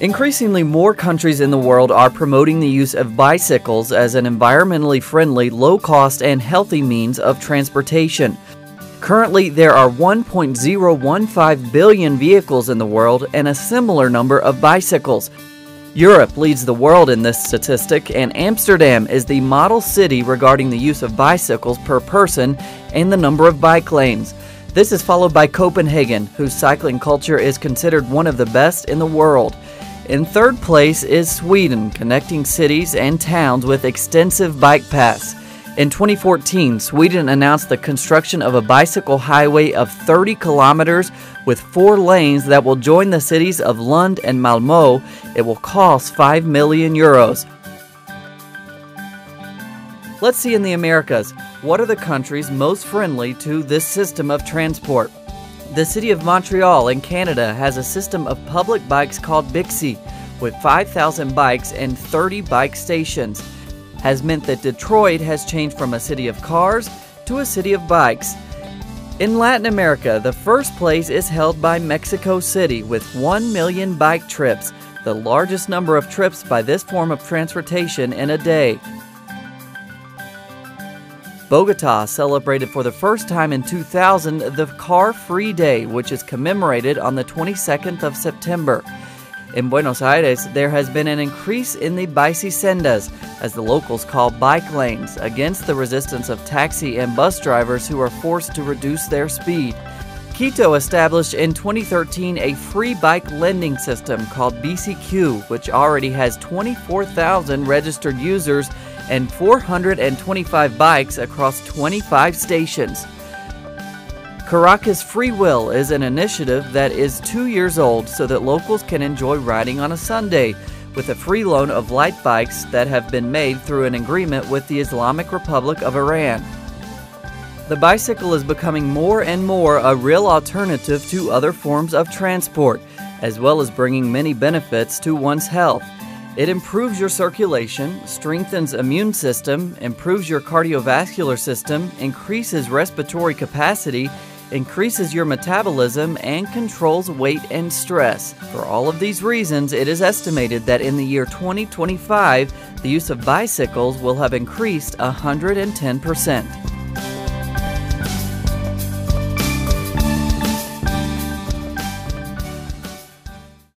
Increasingly more countries in the world are promoting the use of bicycles as an environmentally friendly, low cost, and healthy means of transportation. Currently, there are 1.015 billion vehicles in the world and a similar number of bicycles. Europe leads the world in this statistic, and Amsterdam is the model city regarding the use of bicycles per person and the number of bike lanes. This is followed by Copenhagen, whose cycling culture is considered one of the best in the world. In third place is Sweden, connecting cities and towns with extensive bike paths. In 2014, Sweden announced the construction of a bicycle highway of 30 kilometers with four lanes that will join the cities of Lund and Malmö. It will cost 5 million euros. Let's see in the Americas, what are the countries most friendly to this system of transport? The city of Montreal in Canada has a system of public bikes called Bixi, with 5,000 bikes and 30 bike stations. Has meant that Detroit has changed from a city of cars to a city of bikes. In Latin America, the first place is held by Mexico City with 1 million bike trips, the largest number of trips by this form of transportation in a day. Bogota celebrated for the first time in 2000 the Car Free Day, which is commemorated on the 22nd of September. In Buenos Aires, there has been an increase in the bicisendas, as the locals call bike lanes, against the resistance of taxi and bus drivers who are forced to reduce their speed. Quito established in 2013 a free bike lending system called BiciQ, which already has 24,000 registered users and 425 bikes across 25 stations. Caracas Free Will is an initiative that is two years old so that locals can enjoy riding on a Sunday with a free loan of light bikes that have been made through an agreement with the Islamic Republic of Iran. The bicycle is becoming more and more a real alternative to other forms of transport, as well as bringing many benefits to one's health. It improves your circulation, strengthens immune system, improves your cardiovascular system, increases respiratory capacity, increases your metabolism, and controls weight and stress. For all of these reasons, it is estimated that in the year 2025, the use of bicycles will have increased 110%.